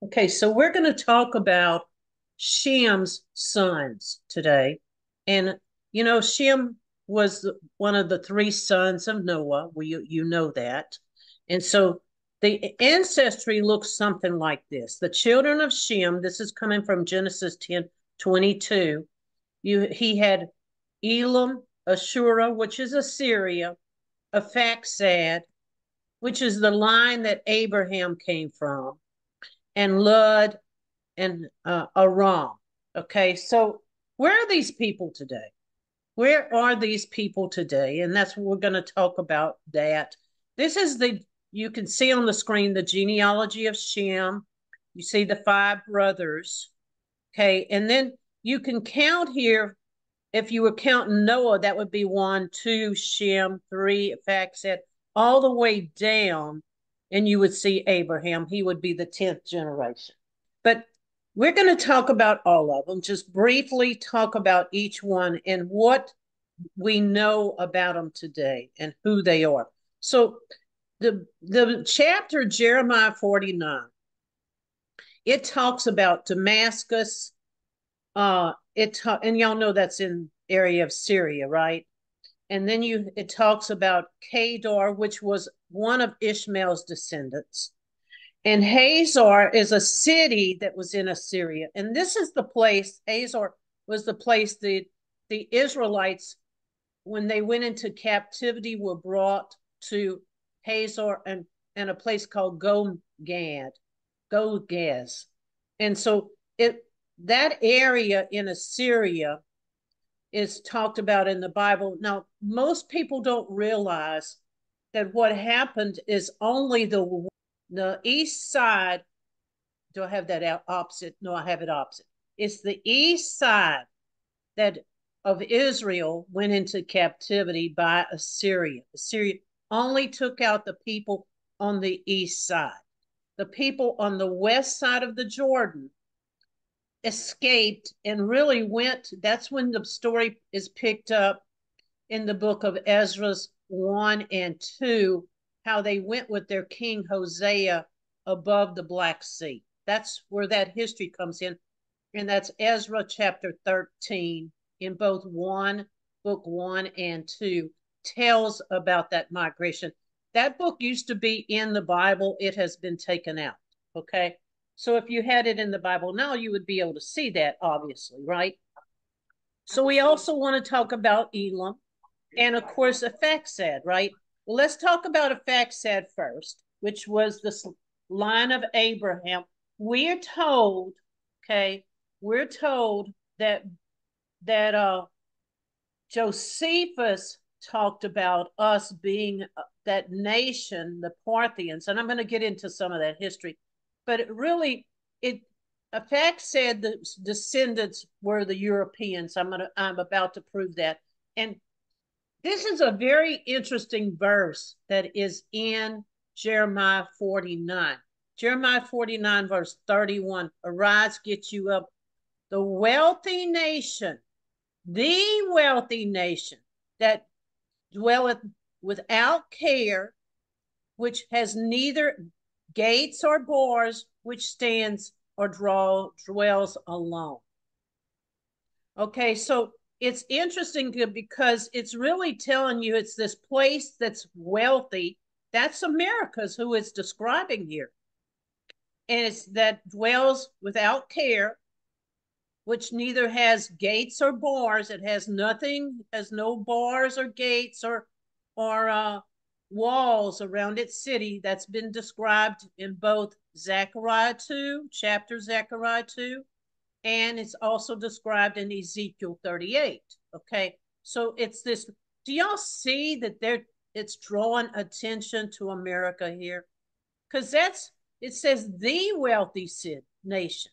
Okay, so we're going to talk about Shem's sons today. And, you know, Shem was one of the three sons of Noah. We, you, you know that. And so the ancestry looks something like this. The children of Shem, this is coming from Genesis 10 22. You, he had Elam, Ashura, which is Assyria, Arphaxad, which is the line that Abraham came from, and Lud and uh, Aram. Okay, so where are these people today? Where are these people today? And that's what we're going to talk about that. This is the, you can see on the screen the genealogy of Shem. You see the five brothers. Okay, and then you can count here. If you were counting Noah, that would be one, two, Shem, three, Arphaxad, all the way down and you would see Abraham. He would be the 10th generation. But we're going to talk about all of them, just briefly talk about each one and what we know about them today and who they are. So the the chapter Jeremiah 49 it talks about Damascus uh it ta- and y'all know that's in area of Syria, right? And then you it talks about Kedar, which was one of Ishmael's descendants. And Hazor is a city that was in Assyria. And this is the place, Hazor was the place the, the Israelites, when they went into captivity, were brought to Hazor and, and a place called Gogad, Gogaz. And so it that area in Assyria is talked about in the Bible. Now, most people don't realize that what happened is only the the east side. Do I have that opposite? No, I have it opposite. It's the east side that of Israel went into captivity by Assyria. Assyria only took out the people on the east side. The people on the west side of the Jordan escaped and really went. That's when the story is picked up in the book of Esdras 1 and 2, how they went with their king Hosea above the Black Sea. That's where that history comes in. And that's Ezra chapter 13 in both 1, book 1 and 2, tells about that migration. That book used to be in the Bible, it has been taken out. Okay. So if you had it in the Bible now, you would be able to see that, obviously, right? So we also want to talk about Elam and, of course, Arphaxad, right? Well, let's talk about Arphaxad first, which was the line of Abraham. We're told, okay, we're told that that uh Josephus talked about us being uh, that nation, the Parthians, and I'm going to get into some of that history but it really it a fact said the descendants were the Europeans. I'm gonna I'm about to prove that. And this is a very interesting verse that is in Jeremiah 49. Jeremiah 49, verse 31. Arise, get you up. The wealthy nation, the wealthy nation that dwelleth without care, which has neither gates or bars which stands or draw dwells alone. Okay, so it's interesting because it's really telling you it's this place that's wealthy. That's America's who is describing here. And it's that dwells without care, which neither has gates or bars. It has nothing, has no bars or gates or or uh, walls around its city that's been described in both Zechariah 2, chapter Zechariah 2, and it's also described in Ezekiel 38. Okay, so it's this. Do y'all see that there it's drawing attention to America here? Because that's it says the wealthy nation.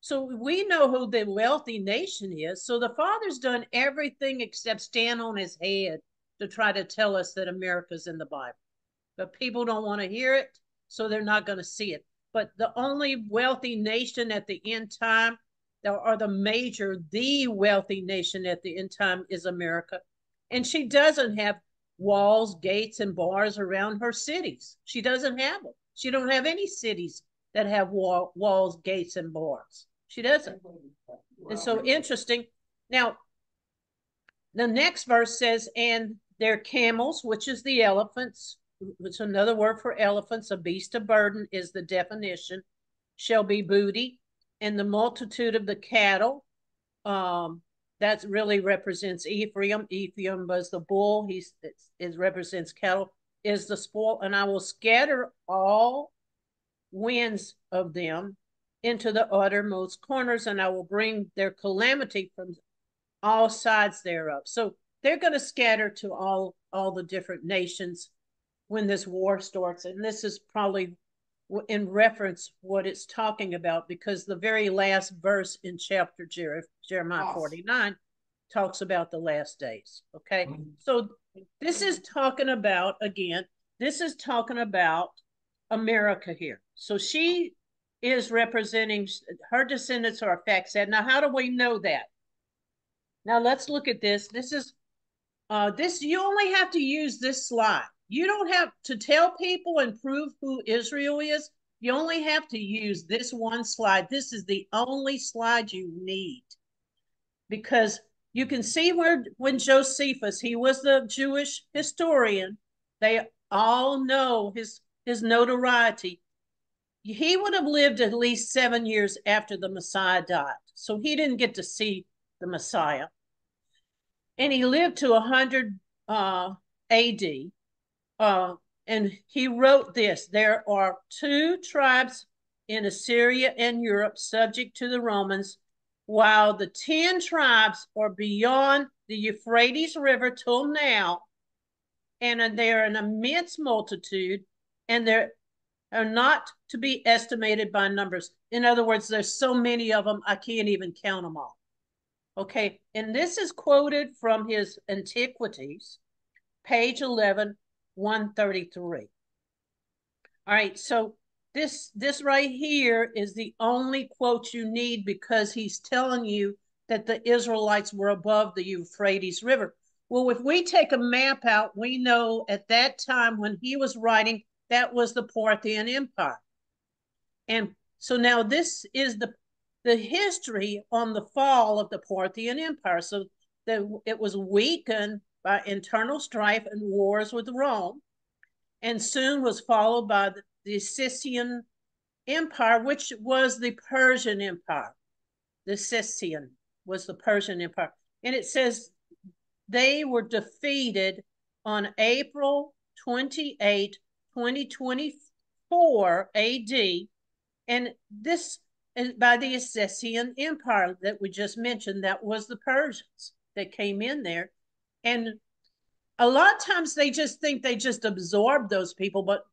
So we know who the wealthy nation is. So the father's done everything except stand on his head to try to tell us that America's in the Bible. But people don't want to hear it, so they're not going to see it. But the only wealthy nation at the end time, or the major, the wealthy nation at the end time is America. And she doesn't have walls, gates, and bars around her cities. She doesn't have them. She don't have any cities that have wall, walls, gates, and bars. She doesn't. It's so interesting. Now, the next verse says, and their camels, which is the elephants, which another word for elephants, a beast of burden is the definition, shall be booty, and the multitude of the cattle, um, that really represents Ephraim. Ephraim was the bull. He's it represents cattle. Is the spoil, and I will scatter all winds of them into the uttermost corners, and I will bring their calamity from all sides thereof. So they're going to scatter to all all the different nations when this war starts, and this is probably in reference what it's talking about because the very last verse in chapter Jeremiah 49 talks about the last days. Okay. Mm-hmm. So this is talking about, again, this is talking about America here. So she is representing her descendants are said. Now, how do we know that? Now let's look at this. This is uh this you only have to use this slide. You don't have to tell people and prove who Israel is. You only have to use this one slide. This is the only slide you need because you can see where when Josephus, he was the Jewish historian, they all know his his notoriety. He would have lived at least seven years after the Messiah died. So he didn't get to see the Messiah. And he lived to 100 uh, AD. Uh, and he wrote this There are two tribes in Assyria and Europe subject to the Romans while the 10 tribes are beyond the Euphrates River till now, and they're an immense multitude, and they're are not to be estimated by numbers. In other words, there's so many of them, I can't even count them all. Okay, and this is quoted from his Antiquities, page 11, 133. All right, so this this right here is the only quote you need because he's telling you that the Israelites were above the Euphrates River. Well, if we take a map out, we know at that time when he was writing, that was the Parthian Empire. And so now this is the the history on the fall of the Parthian Empire. So that it was weakened by internal strife and wars with Rome, and soon was followed by the, the Empire, which was the Persian Empire. The Scythian was the Persian Empire. And it says they were defeated on April 28, 2024 AD. And this by the Scythian Empire that we just mentioned, that was the Persians that came in there. And a lot of times they just think they just absorbed those people, but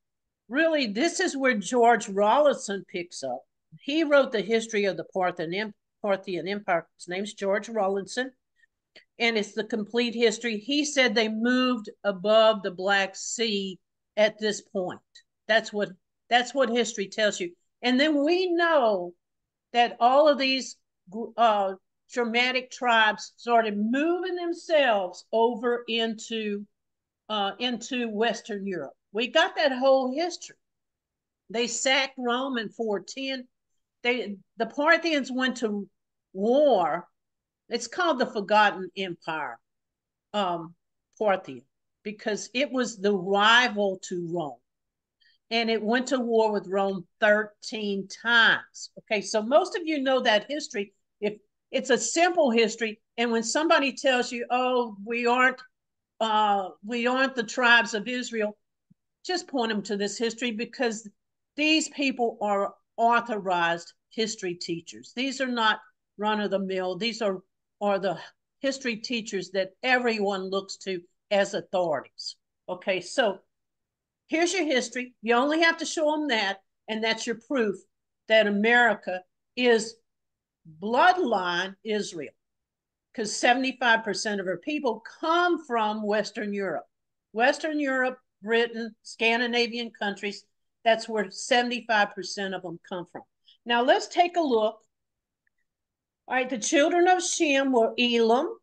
really, this is where George Rawlinson picks up. He wrote the history of the Parthian, Parthian Empire. His name's George Rawlinson, and it's the complete history. He said they moved above the Black Sea at this point. That's what that's what history tells you. And then we know that all of these uh, Germanic tribes started moving themselves over into uh, into Western Europe. We got that whole history. They sacked Rome in 410. They the Parthians went to war. It's called the Forgotten Empire, um, Parthian, because it was the rival to Rome. And it went to war with Rome 13 times. Okay, so most of you know that history. If it's a simple history, and when somebody tells you, "Oh, we aren't, uh, we aren't the tribes of Israel," just point them to this history because these people are authorized history teachers. These are not run of the mill. These are, are the history teachers that everyone looks to as authorities. Okay, so here's your history. You only have to show them that, and that's your proof that America is bloodline Israel because 75% of her people come from Western Europe. Western Europe Britain, Scandinavian countries. That's where 75% of them come from. Now let's take a look. All right, the children of Shem were Elam,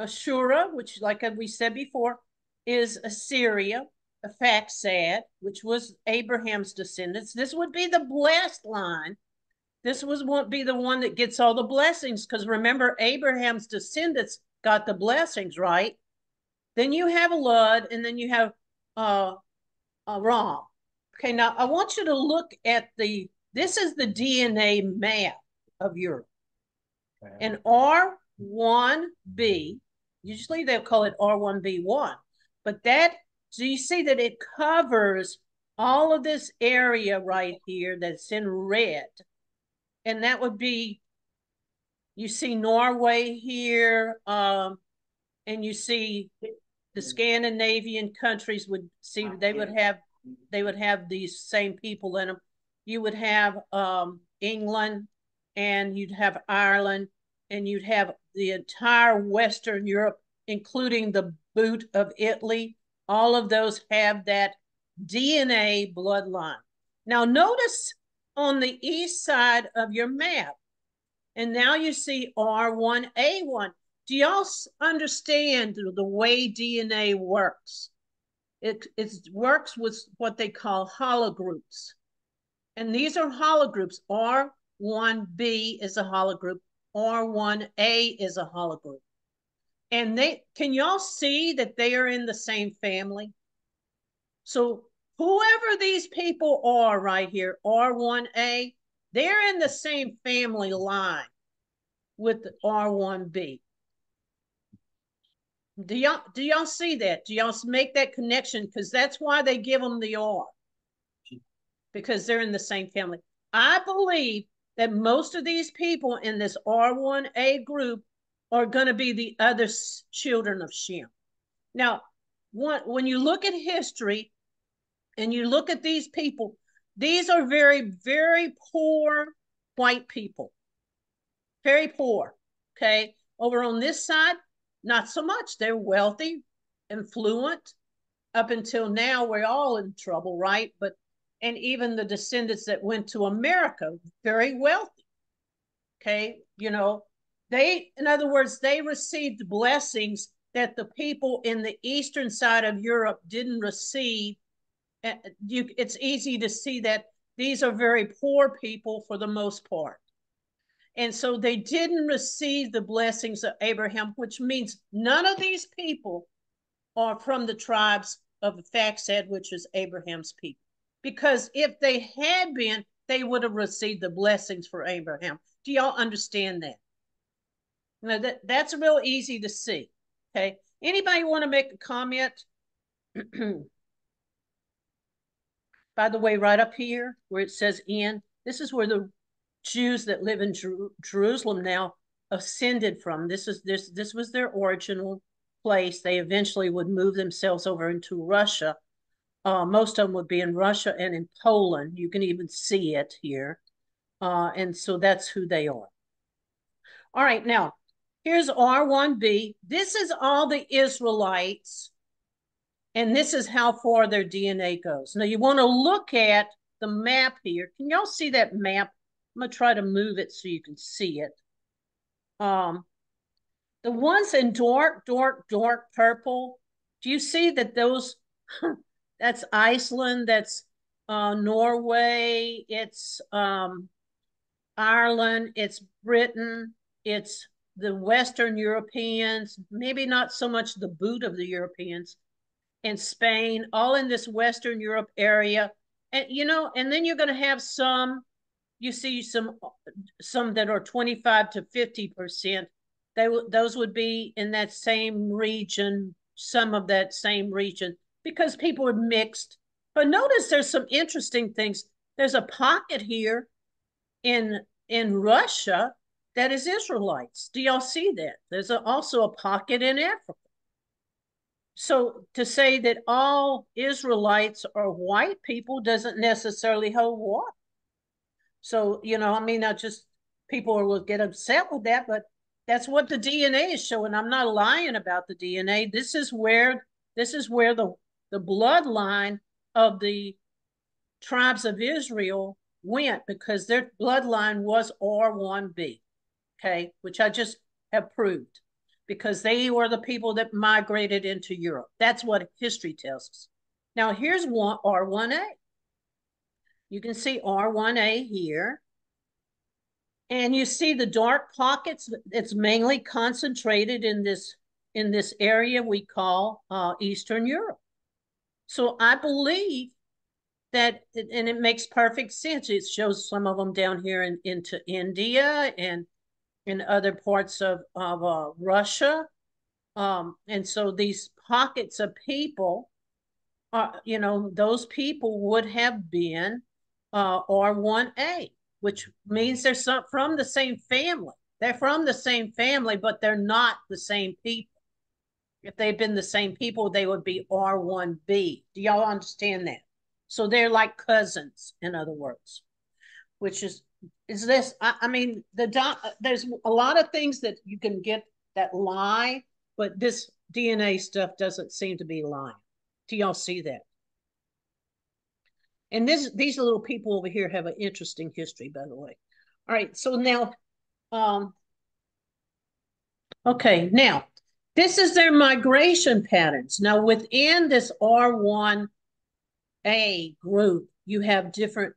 Ashura, which, like we said before, is Assyria. Aphaxad, which was Abraham's descendants. This would be the blessed line. This was won't be the one that gets all the blessings because remember Abraham's descendants got the blessings, right? Then you have a Lud, and then you have uh, Aram. Okay, now I want you to look at the. This is the DNA map of Europe, okay. and R1b. Usually they'll call it R1b1, but that so you see that it covers all of this area right here that's in red. And that would be, you see Norway here, um, and you see the Scandinavian countries would see they would have they would have these same people in them. You would have um, England, and you'd have Ireland, and you'd have the entire Western Europe, including the boot of Italy, all of those have that DNA bloodline. Now notice on the east side of your map, and now you see R1A1. Do y'all understand the way DNA works? It, it works with what they call haplogroups. And these are haplogroups. R1B is a haplogroup. R1A is a haplogroup and they can y'all see that they are in the same family? So whoever these people are right here r1a they're in the same family line with r1b do y'all do y'all see that? Do y'all make that connection? Because that's why they give them the r. Because they're in the same family. I believe that most of these people in this r1a group are going to be the other children of Shem. Now, when you look at history and you look at these people, these are very, very poor white people. Very poor. Okay. Over on this side, not so much. They're wealthy, influent. Up until now, we're all in trouble, right? But and even the descendants that went to America, very wealthy. Okay, you know, they, in other words, they received blessings that the people in the eastern side of Europe didn't receive. You, it's easy to see that these are very poor people for the most part. And so they didn't receive the blessings of Abraham, which means none of these people are from the tribes of Aphaxad, which is Abraham's people. Because if they had been, they would have received the blessings for Abraham. Do y'all understand that? Now that, that's real easy to see. Okay. Anybody want to make a comment? By the way, right up here where it says in, this is where the Jews that live in Jer Jerusalem now ascended from. This is this this was their original place. They eventually would move themselves over into Russia. Uh, most of them would be in Russia and in Poland. You can even see it here. Uh, and so that's who they are. All right, now Here's R1B. This is all the Israelites, and this is how far their DNA goes. Now, you want to look at the map here. Can y'all see that map? I'm going to try to move it so you can see it. Um, the ones in dark, dark, dark purple, do you see that those, that's Iceland, that's uh, Norway, it's um, Ireland, it's Britain, it's the Western Europeans, maybe not so much the boot of the Europeans, and Spain, all in this Western Europe area. And you know, and then you're going to have some, you see some some that are 25 to 50 percent. They those would be in that same region, some of that same region, because people are mixed. But notice there's some interesting things. There's a pocket here in in Russia that is Israelites. Do y'all see that? There's a, also a pocket in Africa. So to say that all Israelites are white people doesn't necessarily hold water. So, you know, I mean, I just, people will get upset with that, but that's what the DNA is showing. I'm not lying about the DNA. This is where, this is where the, the bloodline of the tribes of Israel went because their bloodline was R1B okay, which I just have proved because they were the people that migrated into Europe. That's what history tells us. Now here's one R1A. You can see R1A here. And you see the dark pockets, it's mainly concentrated in this in this area we call uh, Eastern Europe. So I believe that, and it makes perfect sense. It shows some of them down here in, into India and in other parts of, of uh, Russia. Um, and so these pockets of people, are, you know, those people would have been uh, R1A, which means they're some, from the same family. They're from the same family, but they're not the same people. If they'd been the same people, they would be R1B. Do y'all understand that? So they're like cousins, in other words, which is is this? I, I mean, the doc, there's a lot of things that you can get that lie, but this DNA stuff doesn't seem to be lying. Do y'all see that? And this these little people over here have an interesting history, by the way. All right, so now, um, okay, now this is their migration patterns. Now within this R1 a group, you have different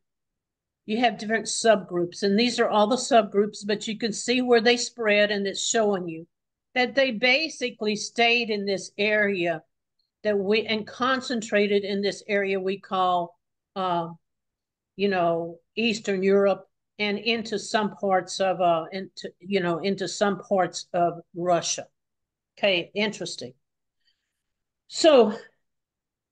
you have different subgroups, and these are all the subgroups, but you can see where they spread, and it's showing you that they basically stayed in this area that we and concentrated in this area we call, uh, you know, Eastern Europe and into some parts of uh, into you know into some parts of Russia. Okay, interesting. So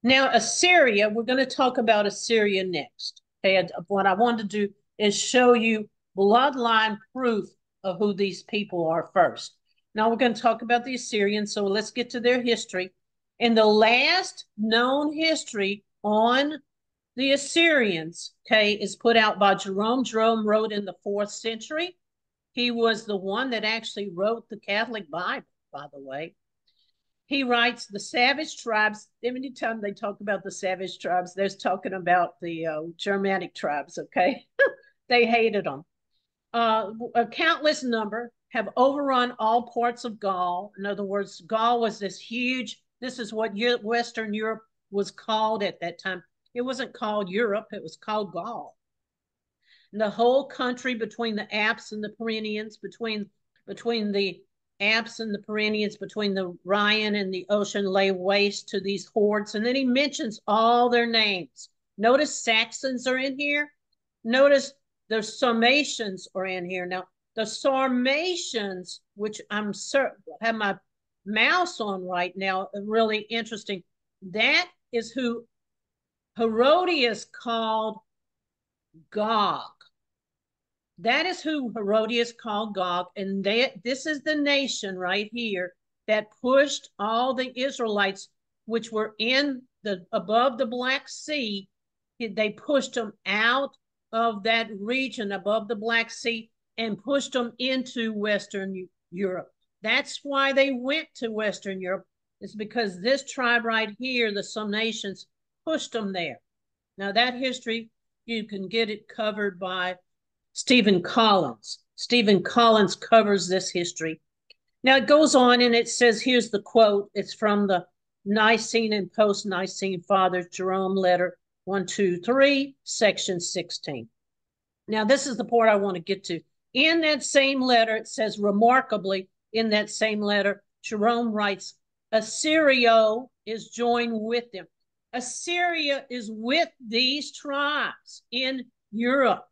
now, Assyria, we're going to talk about Assyria next. Okay, what I want to do is show you bloodline proof of who these people are first. Now we're going to talk about the Assyrians, so let's get to their history. And the last known history on the Assyrians, okay, is put out by Jerome. Jerome wrote in the fourth century. He was the one that actually wrote the Catholic Bible, by the way he writes the savage tribes. Every time they talk about the savage tribes, they're talking about the uh, Germanic tribes. Okay, they hated them. Uh, a countless number have overrun all parts of Gaul. In other words, Gaul was this huge. This is what Western Europe was called at that time. It wasn't called Europe; it was called Gaul. And the whole country between the Alps and the Pyrenees, between between the Alps and the Pyrenees between the Rhine and the ocean lay waste to these hordes. And then he mentions all their names. Notice Saxons are in here. Notice the Sarmatians are in here. Now, the Sarmatians, which I'm certain have my mouse on right now, uh, really interesting. That is who Herodias called Gog. That is who Herodias called Gog, and they, this is the nation right here that pushed all the Israelites, which were in the above the Black Sea. They pushed them out of that region above the Black Sea and pushed them into Western Europe. That's why they went to Western Europe. It's because this tribe right here, the Sarmatians, pushed them there. Now that history, you can get it covered by Stephen Collins. Stephen Collins covers this history. Now it goes on and it says, here's the quote. It's from the Nicene and post Nicene Fathers, Jerome letter 123, section 16. Now, this is the part I want to get to. In that same letter, it says, remarkably, in that same letter, Jerome writes, Assyria is joined with them. Assyria is with these tribes in Europe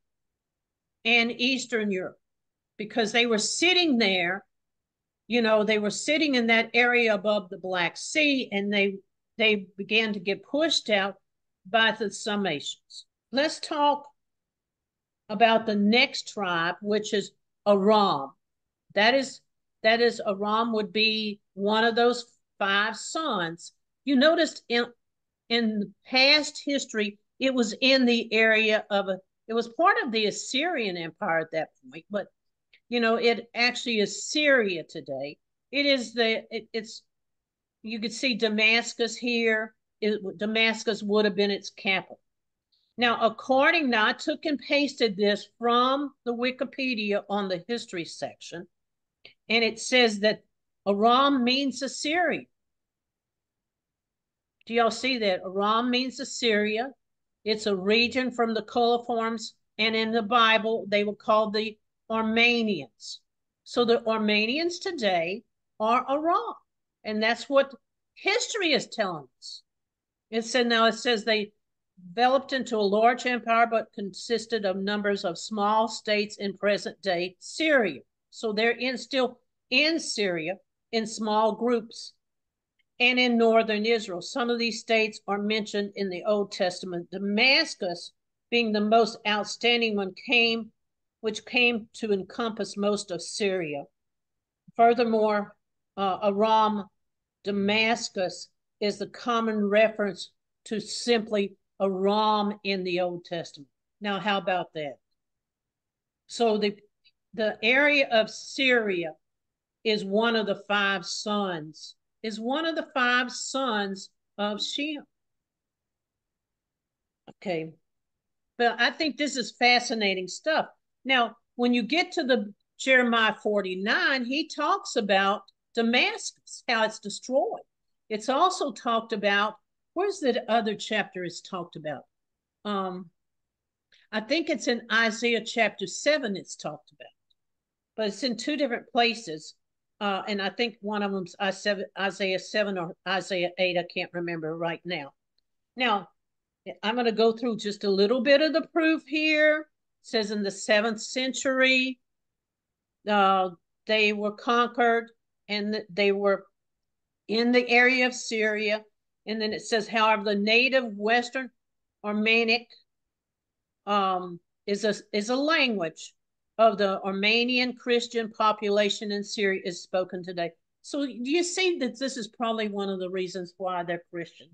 and Eastern Europe because they were sitting there, you know, they were sitting in that area above the Black Sea and they they began to get pushed out by the Sarmatians. Let's talk about the next tribe, which is Aram. That is that is Aram would be one of those five sons. You noticed in in past history, it was in the area of a it was part of the Assyrian Empire at that point, but you know, it actually is Syria today. It is the it, it's you could see Damascus here. It, Damascus would have been its capital. Now, according, now I took and pasted this from the Wikipedia on the history section, and it says that Aram means Assyria. Do y'all see that? Aram means Assyria. It's a region from the coliforms, and in the Bible, they were called the Armenians. So the Armenians today are Aram. And that's what history is telling us. It said now it says they developed into a large empire, but consisted of numbers of small states in present day Syria. So they're in still in Syria in small groups and in northern Israel. Some of these states are mentioned in the Old Testament. Damascus, being the most outstanding one, came, which came to encompass most of Syria. Furthermore, uh, Aram, Damascus is the common reference to simply Aram in the Old Testament. Now, how about that? So the the area of Syria is one of the five sons, is one of the five sons of Shem. Okay. But I think this is fascinating stuff. Now, when you get to the Jeremiah 49, he talks about Damascus, how it's destroyed. It's also talked about, where's the other chapter is talked about? Um, I think it's in Isaiah chapter 7, it's talked about, but it's in two different places. Uh, and I think one of them's Isaiah 7 or Isaiah 8. I can't remember right now. Now, I'm going to go through just a little bit of the proof here. It says in the seventh century, uh, they were conquered and they were in the area of Syria. And then it says, however, the native Western Aramaic um, is a is a language of the Armenian Christian population in Syria is spoken today. So do you see that this is probably one of the reasons why they're Christian?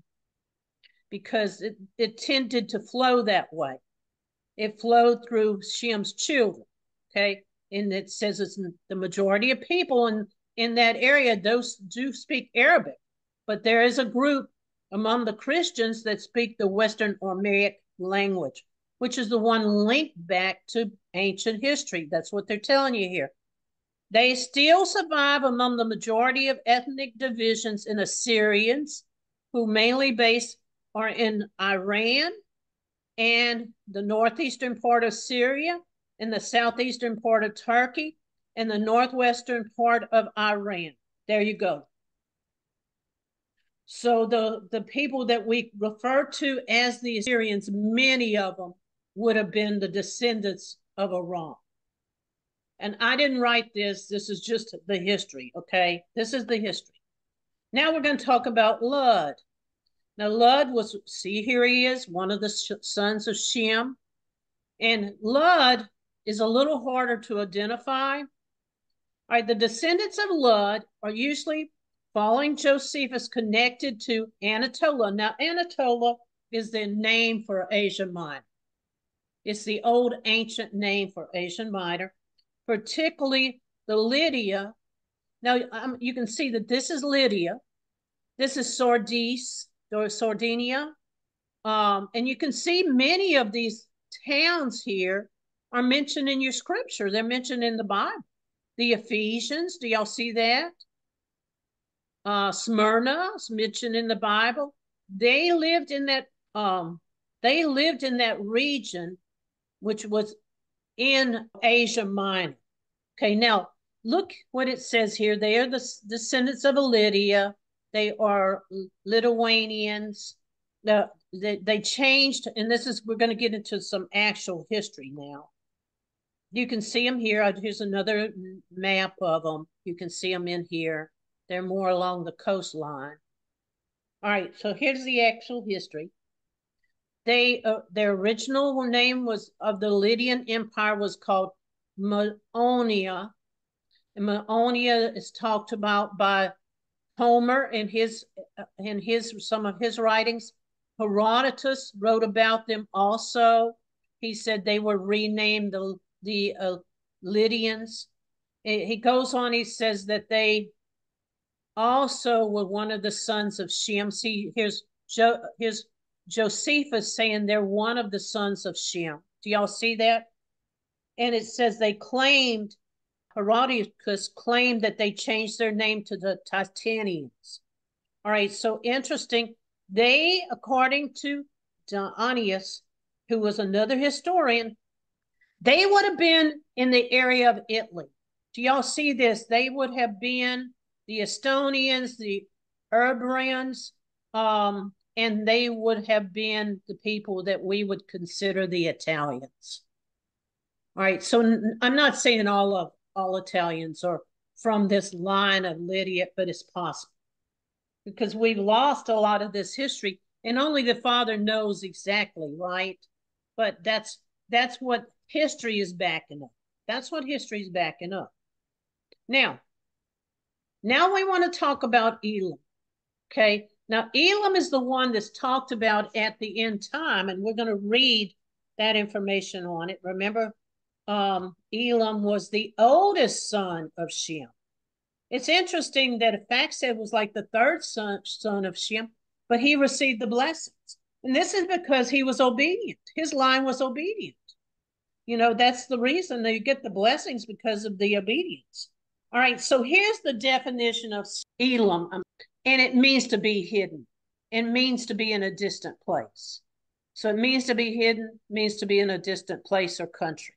Because it, it tended to flow that way. It flowed through Shem's children. Okay. And it says it's the majority of people in in that area those do speak Arabic, but there is a group among the Christians that speak the Western Aramaic language, which is the one linked back to ancient history. That's what they're telling you here. They still survive among the majority of ethnic divisions in Assyrians, who mainly base are in Iran and the northeastern part of Syria and the southeastern part of Turkey and the northwestern part of Iran. There you go. So the, the people that we refer to as the Assyrians, many of them would have been the descendants of Aram. And I didn't write this. This is just the history, okay? This is the history. Now we're going to talk about Lud. Now, Lud was, see, here he is, one of the sons of Shem. And Lud is a little harder to identify all right, the descendants of Lud are usually following Josephus connected to Anatolia. Now, Anatolia is the name for Asia Minor. It's the old ancient name for Asia Minor, particularly the Lydia. Now, um, you can see that this is Lydia. This is Sardis or Sardinia. Um, and you can see many of these towns here are mentioned in your scripture. They're mentioned in the Bible the Ephesians. Do y'all see that? Uh, Smyrna is mentioned in the Bible. They lived in that. Um, they lived in that region, which was in Asia Minor. Okay, now look what it says here. They are the descendants of Lydia. They are Lithuanians. The, they, they changed, and this is, we're going to get into some actual history now. You can see them here. Here's another map of them. You can see them in here. They're more along the coastline. All right, so here's the actual history. They uh, their original name was of the Lydian Empire was called Maeonia. And Maeonia is talked about by Homer in his uh, in his some of his writings. Herodotus wrote about them also. He said they were renamed the the uh, Lydians. He goes on, he says that they also were one of the sons of Shem. See, here's, here's Josephus saying they're one of the sons of Shem. Do y'all see that? And it says they claimed, Herodotus claimed that they changed their name to the Titanians. All right, so interesting. they, according to Dionysius, who was another historian, they would have been in the area of Italy. Do y'all see this? They would have been the Estonians, the Erburians, um, and they would have been the people that we would consider the Italians. All right, so I'm not saying all of all Italians are from this line of Lydia, but it's possible because we've lost a lot of this history, and only the Father knows exactly, right? But that's that's what history is backing up. That's what history is backing up. Now, now we want to talk about Elam. Okay. Now, Elam is the one that's talked about at the end time, and we're going to read that information on it. Remember, um, Elam was the oldest son of Shem. It's interesting that Aphaxad was like the third son, son of Shem, but he received the blessings. And this is because he was obedient. His line was obedient. You know, that's the reason that you get the blessings because of the obedience. All right, so here's the definition of Elam, and it means to be hidden. It means to be in a distant place. So it means to be hidden, means to be in a distant place or country.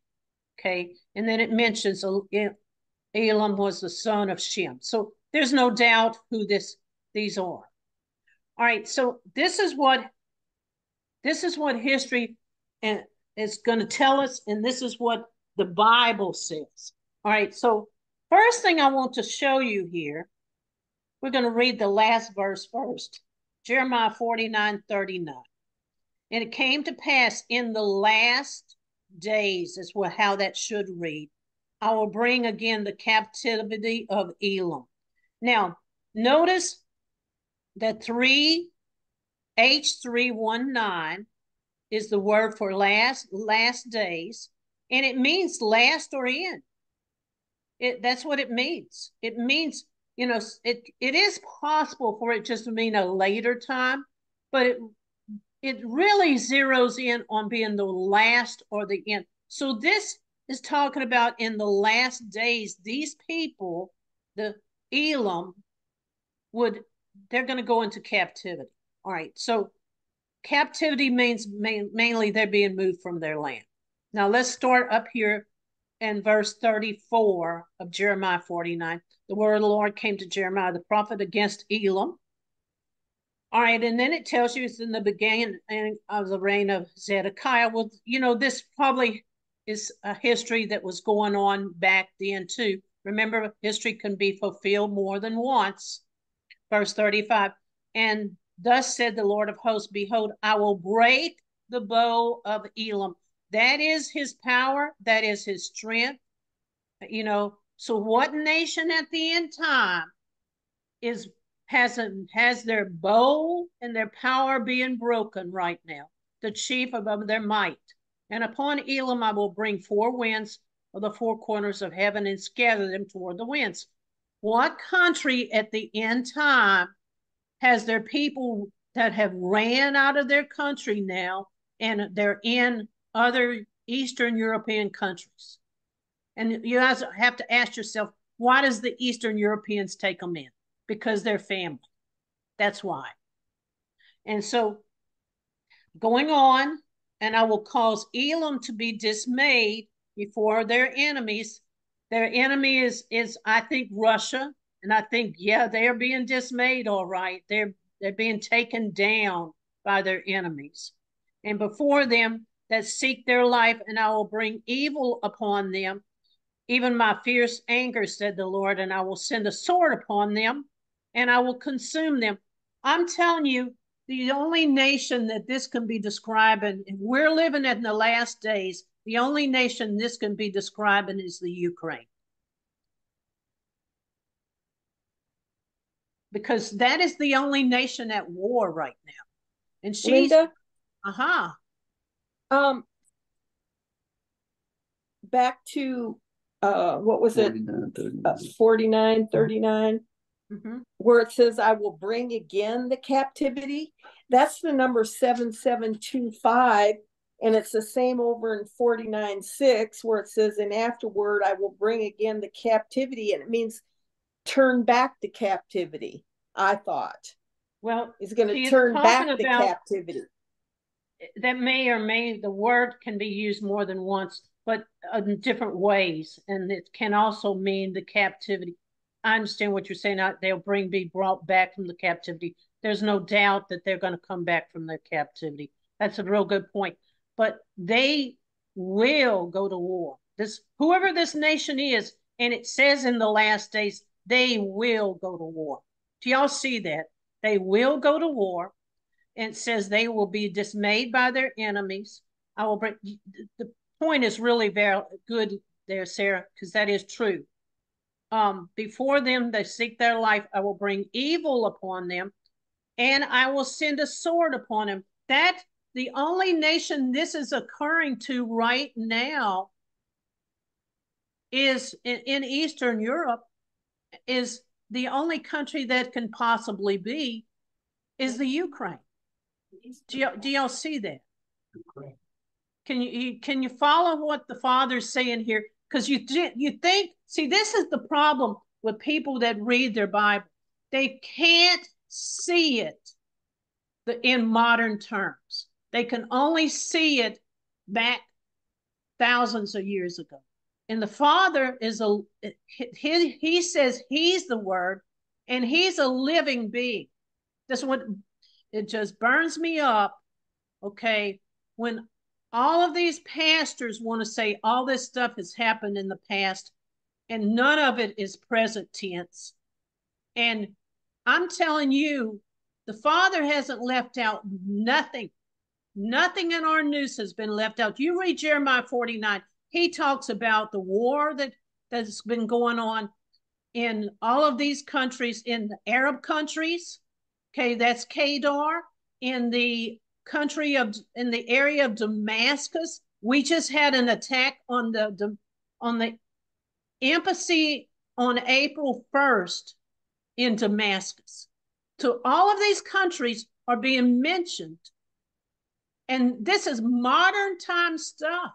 Okay, and then it mentions Elam was the son of Shem. So there's no doubt who this these are. All right, so this is what this is what history and is going to tell us, and this is what the Bible says. All right, so First thing I want to show you here, we're going to read the last verse first. Jeremiah 49 39. And it came to pass in the last days, is what how that should read. I will bring again the captivity of Elam. Now, notice that 3 H319 is the word for last last days, and it means last or end. It that's what it means. It means, you know, it it is possible for it just to mean a later time, but it it really zeroes in on being the last or the end. So this is talking about in the last days, these people, the Elam, would they're going to go into captivity. All right. So captivity means main, mainly they're being moved from their land. Now let's start up here and verse 34 of Jeremiah 49. The word of the Lord came to Jeremiah the prophet against Elam. All right, and then it tells you it's in the beginning of the reign of Zedekiah. Well, you know, this probably is a history that was going on back then too. Remember, history can be fulfilled more than once. Verse 35 And thus said the Lord of hosts, Behold, I will break the bow of Elam that is his power, that is his strength. You know, so what nation at the end time is has a, has their bow and their power being broken right now? The chief of their might. And upon Elam I will bring four winds of the four corners of heaven and scatter them toward the winds. What country at the end time has their people that have ran out of their country now and they're in other Eastern European countries. And you guys have to ask yourself, why does the Eastern Europeans take them in? Because they're family. That's why. And so going on, and I will cause Elam to be dismayed before their enemies. Their enemy is is I think Russia, and I think yeah they are being dismayed. All right, they're they're being taken down by their enemies, and before them that seek their life, and I will bring evil upon them. Even my fierce anger, said the Lord, and I will send a sword upon them, and I will consume them. I'm telling you, the only nation that this can be describing, if we're living in the last days, the only nation this can be describing is the Ukraine. Because that is the only nation at war right now. And she's, uh huh. Um, back to uh, what was it? 49, uh, 39, mm-hmm. where it says, I will bring again the captivity. That's the number 7725. And it's the same over in 49 6, where it says, And afterward, I will bring again the captivity. And it means turn back to captivity, I thought. Well, he's going to turn back the captivity. That may or may the word can be used more than once, but uh, in different ways, and it can also mean the captivity. I understand what you're saying. They'll bring be brought back from the captivity. There's no doubt that they're going to come back from their captivity. That's a real good point. But they will go to war. This whoever this nation is, and it says in the last days, they will go to war. Do y'all see that? They will go to war. And it says they will be dismayed by their enemies. I will bring the point is really very good there, Sarah, because that is true. Um, before them they seek their life, I will bring evil upon them, and I will send a sword upon them. That the only nation this is occurring to right now is in, in Eastern Europe is the only country that can possibly be is the Ukraine. Do, y- do y'all see that? Can you can you follow what the father's saying here? Because you you think see this is the problem with people that read their Bible. They can't see it the, in modern terms. They can only see it back thousands of years ago and the father is a he, he says he's the word and he's a living being that's what it just burns me up okay when all of these pastors want to say all this stuff has happened in the past and none of it is present tense. And i'm telling you the father hasn't left out nothing. Nothing in our news has been left out. You read jeremiah 49 he talks about the war that that's been going on in all of these countries, in the Arab countries. Okay, that's Kedar. In the country of in the area of Damascus, we just had an attack on the on the embassy on April 1st in Damascus. So all of these countries are being mentioned. And this is modern time stuff.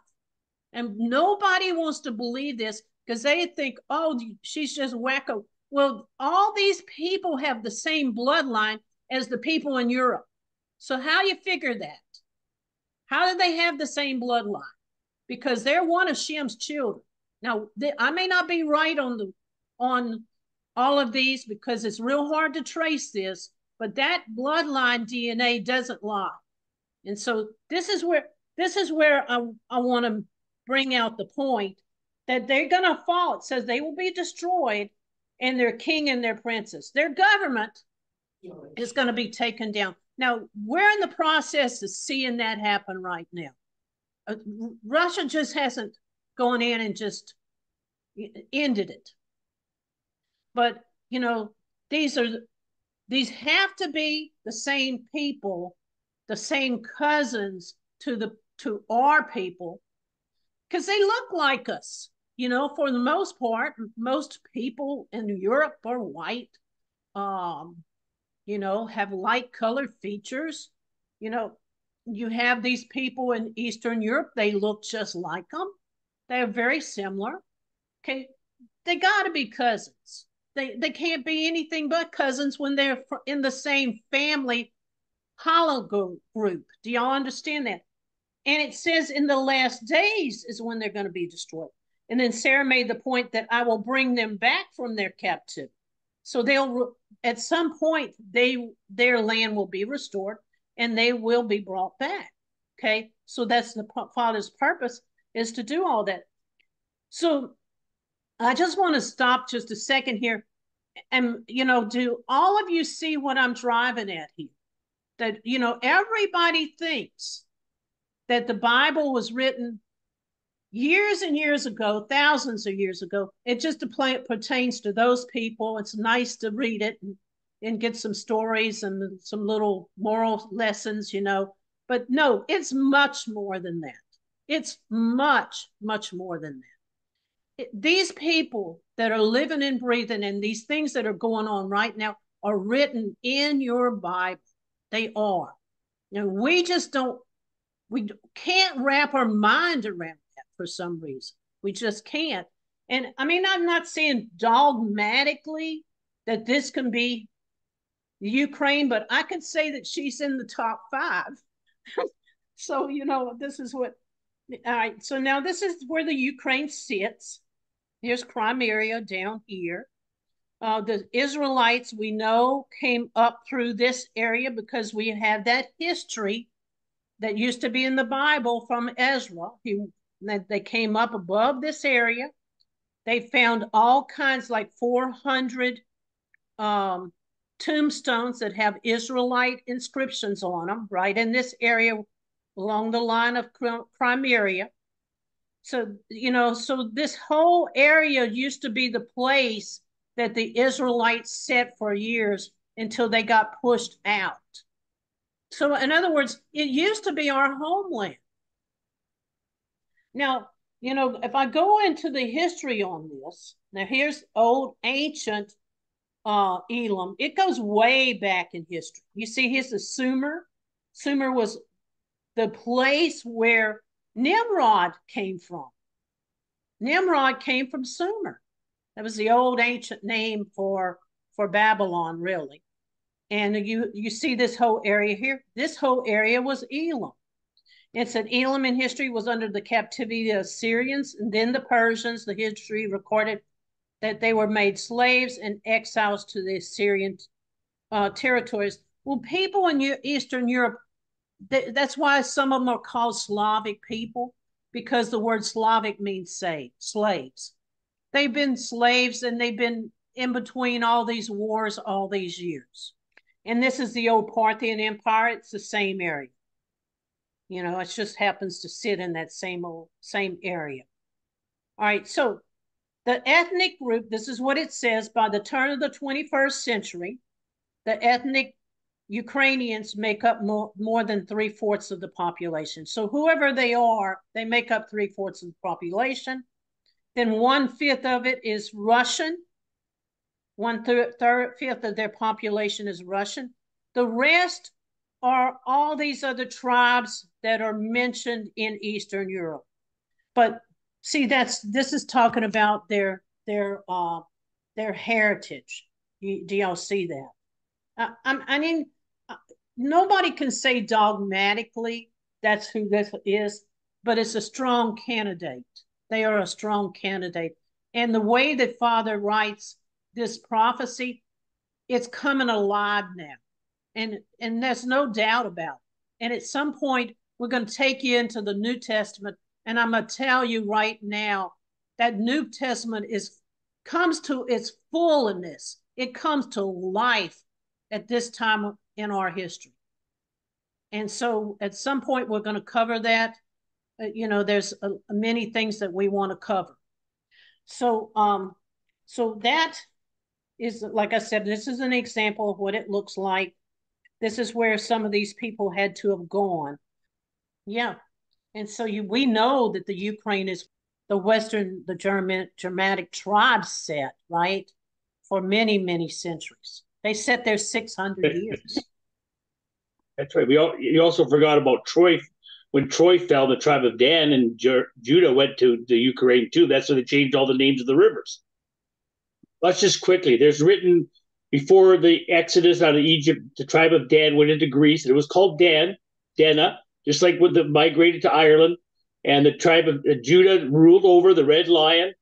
And nobody wants to believe this because they think, oh, she's just wacko. Well, all these people have the same bloodline as the people in Europe. So how you figure that? How do they have the same bloodline? Because they're one of Shem's children. Now, they, I may not be right on the on all of these because it's real hard to trace this, but that bloodline DNA doesn't lie. And so this is where this is where I, I want to bring out the point that they're going to fall. It says they will be destroyed and their king and their princess. Their government is going to be taken down. Now, we're in the process of seeing that happen right now. Uh, Russia just hasn't gone in and just ended it. But, you know, these are these have to be the same people, the same cousins to the to our people because they look like us. You know, for the most part, most people in Europe are white, um, you know, have light colored features. You know, you have these people in Eastern Europe, they look just like them. They're very similar. Okay. They got to be cousins. They, they can't be anything but cousins when they're in the same family hollow group. Do y'all understand that? And it says in the last days is when they're going to be destroyed. And then Sarah made the point that I will bring them back from their captivity. So they'll at some point they their land will be restored and they will be brought back. Okay? So that's the father's purpose is to do all that. So I just want to stop just a second here and you know do all of you see what I'm driving at here? That you know everybody thinks that the Bible was written years and years ago, thousands of years ago. It just pertains to those people. It's nice to read it and, and get some stories and some little moral lessons, you know. But no, it's much more than that. It's much, much more than that. It, these people that are living and breathing and these things that are going on right now are written in your Bible. They are. And we just don't we can't wrap our mind around for some reason. We just can't. And I mean, I'm not saying dogmatically that this can be Ukraine, but I could say that she's in the top five. so, you know, this is what, all right. So now this is where the Ukraine sits. Here's Crimea down here. Uh, the Israelites, we know, came up through this area because we have that history that used to be in the Bible from Ezra. He, they came up above this area. They found all kinds, like 400 um, tombstones that have Israelite inscriptions on them, right in this area along the line of Crimea. So, you know, so this whole area used to be the place that the Israelites set for years until they got pushed out. So, in other words, it used to be our homeland. Now, you know, if I go into the history on this, now here's old ancient uh, Elam. It goes way back in history. You see, here's the Sumer. Sumer was the place where Nimrod came from. Nimrod came from Sumer. That was the old ancient name for for Babylon, really. And you you see this whole area here. This whole area was Elam. It said Elam in history was under the captivity of the Assyrians and then the Persians. The history recorded that they were made slaves and exiles to the Assyrian uh, territories. Well, people in Eastern Europe, they, that's why some of them are called Slavic people, because the word Slavic means save, slaves. They've been slaves and they've been in between all these wars all these years. And this is the old Parthian Empire. It's the same area. You know, it just happens to sit in that same old same area. All right, so the ethnic group, this is what it says, by the turn of the 21st century, the ethnic Ukrainians make up more, more than three fourths of the population. So whoever they are, they make up three fourths of the population. Then one fifth of it is Russian. One third, third fifth of their population is Russian. The rest are all these other tribes that are mentioned in Eastern Europe. But see that's this is talking about their their uh their heritage. You, do y'all see that? Uh, I, I mean uh, nobody can say dogmatically that's who this is but it's a strong candidate. They are a strong candidate. And the way that father writes this prophecy it's coming alive now and and there's no doubt about it and at some point we're going to take you into the new testament and I'm going to tell you right now that New Testament is comes to its fullness. It comes to life at this time in our history. And so at some point we're going to cover that. Uh, you know, there's uh, many things that we want to cover. So um so that is like I said this is an example of what it looks like. This is where some of these people had to have gone. Yeah, and so you, we know that the Ukraine is the Western, the German, Germanic tribes set, right? For many, many centuries. They set there 600 years. That's right. We all, you also forgot about Troy. When Troy fell, the tribe of Dan and Jer- Judah went to the Ukraine too. That's why they changed all the names of the rivers. Let's just quickly. There's written before the Exodus out of Egypt, the tribe of Dan went into Greece, and it was called Dan, Dana, just like when they migrated to Ireland, and the tribe of uh, Judah ruled over the Red Lion,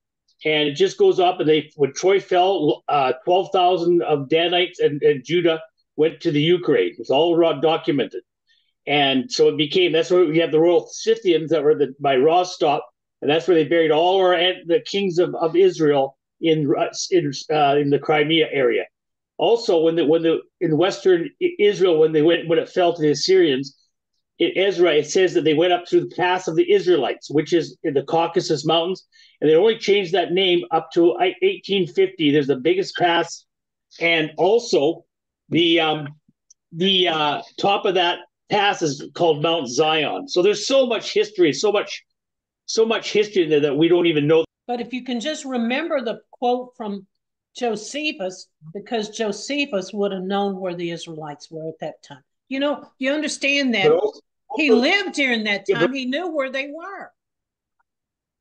and it just goes up. And they when Troy fell, uh, twelve thousand of Danites and, and, Judah went to the Ukraine. It's all documented, and so it became that's where we have the royal Scythians that were the, by Rostov, and that's where they buried all our the kings of, of Israel in in, uh, in the Crimea area. Also, when the when the in Western Israel when they went when it fell to the Assyrians, in Ezra, it says that they went up through the pass of the Israelites, which is in the Caucasus Mountains, and they only changed that name up to 1850. There's the biggest pass, and also the um, the uh, top of that pass is called Mount Zion. So there's so much history, so much, so much history there that we don't even know. But if you can just remember the quote from Josephus, because Josephus would have known where the Israelites were at that time. You know, you understand that he lived during that time. Yeah, but, he knew where they were.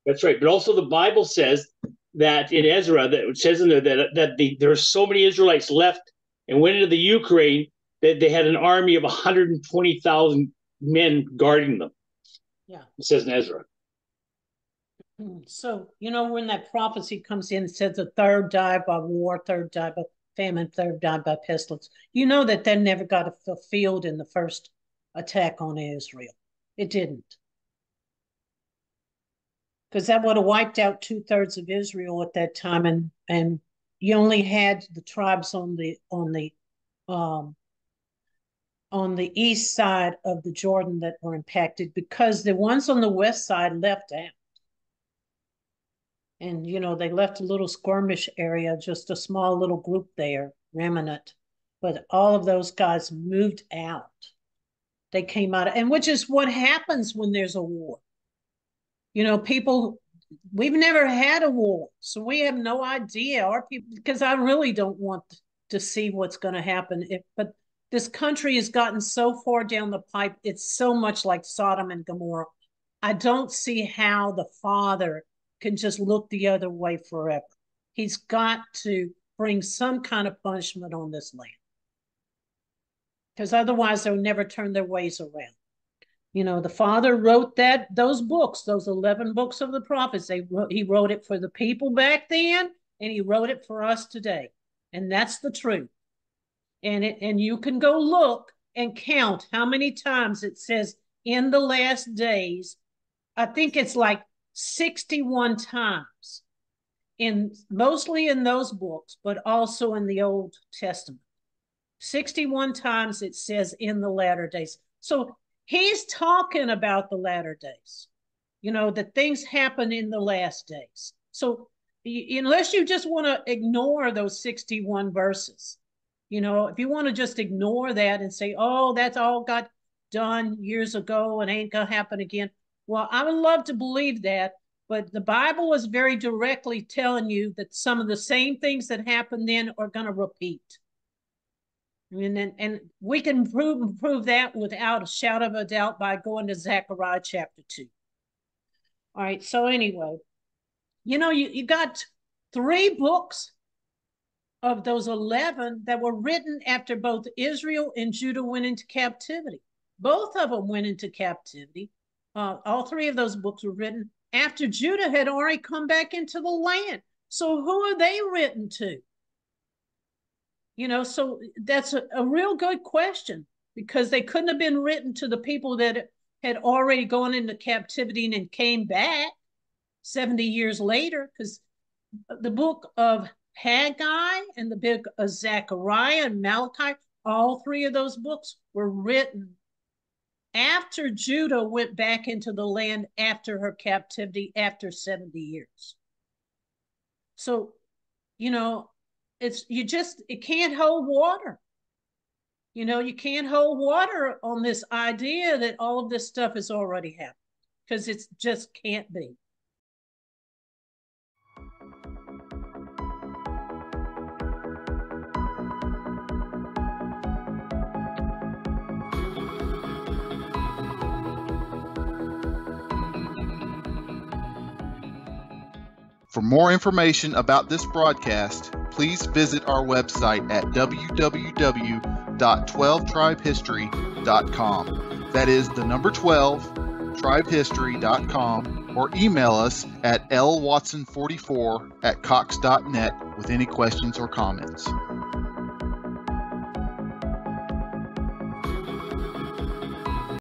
That's right. But also the Bible says that in Ezra, that it says in there that, that the, there are so many Israelites left and went into the Ukraine, that they had an army of 120,000 men guarding them. Yeah. It says in Ezra. So, you know, when that prophecy comes in, it says the third died by war, third died by famine, third died by pestilence. You know that that never got fulfilled in the first attack on Israel. It didn't. Because that would have wiped out two thirds of Israel at that time, and and you only had the tribes on the on the um on the east side of the Jordan that were impacted because the ones on the west side left out. And, you know, they left a little skirmish area, just a small little group there, remnant. But all of those guys moved out. They came out, and which is what happens when there's a war. You know, people, we've never had a war, so we have no idea. Our people, because I really don't want to see what's going to happen. If, but this country has gotten so far down the pipe, it's so much like Sodom and Gomorrah. I don't see how the Father can just look the other way forever. He's got to bring some kind of punishment on this land. Because otherwise they'll never turn their ways around. You know, the father wrote that those books, those 11 books of the prophets. They he wrote it for the people back then, and he wrote it for us today. And that's the truth and it and you can go look and count how many times it says in the last days i think it's like 61 times in mostly in those books but also in the old testament 61 times it says in the latter days so he's talking about the latter days you know that things happen in the last days so unless you just want to ignore those 61 verses you know, if you want to just ignore that and say, oh, that's all got done years ago and ain't to happen again. Well, I would love to believe that, but the Bible is very directly telling you that some of the same things that happened then are going to repeat. And, and, and we can prove, prove that without a shadow of a doubt by going to Zechariah chapter 2. All right, so anyway, you know, you, you got three books of those 11 that were written after both Israel and Judah went into captivity. Both of them went into captivity. Uh, all three of those books were written after Judah had already come back into the land. So who are they written to? You know, so that's a, a real good question because they couldn't have been written to the people that had already gone into captivity and came back 70 years later because the book of Haggai and the book of Zechariah and Malachi, all three of those books were written after Judah went back into the land after her captivity after 70 years. So, you know, it's you just it can't hold water. You know, you can't hold water on this idea that all of this stuff has already happened because it just can't be. For more information about this broadcast, please visit our website at www.12tribehistory.com. That is the number 12, tribehistory.com, or email us at lwatson44 at cox.net with any questions or comments.